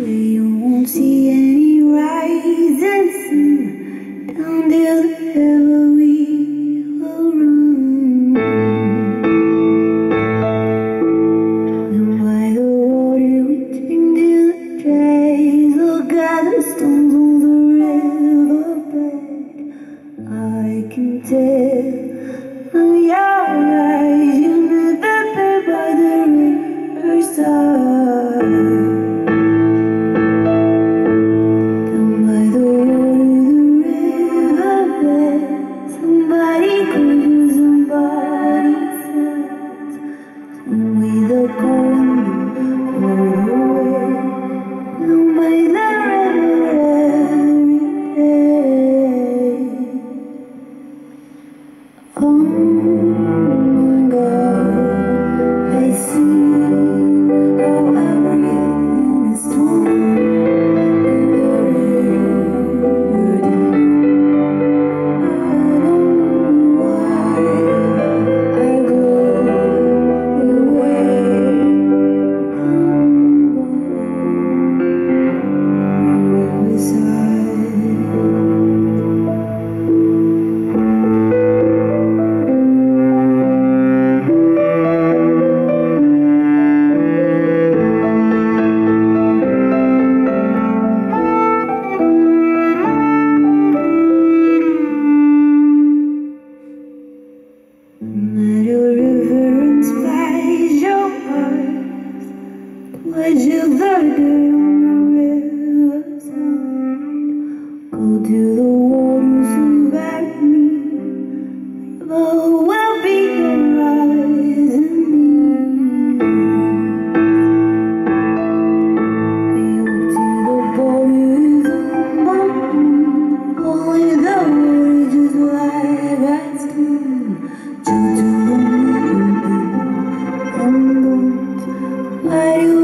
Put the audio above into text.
We was you birthday on the riverside. Go to the waters and back me. Oh, well be your eyes in me. We walked to the borders of mountain, only the waters just like at stone. Due to the river, and the Why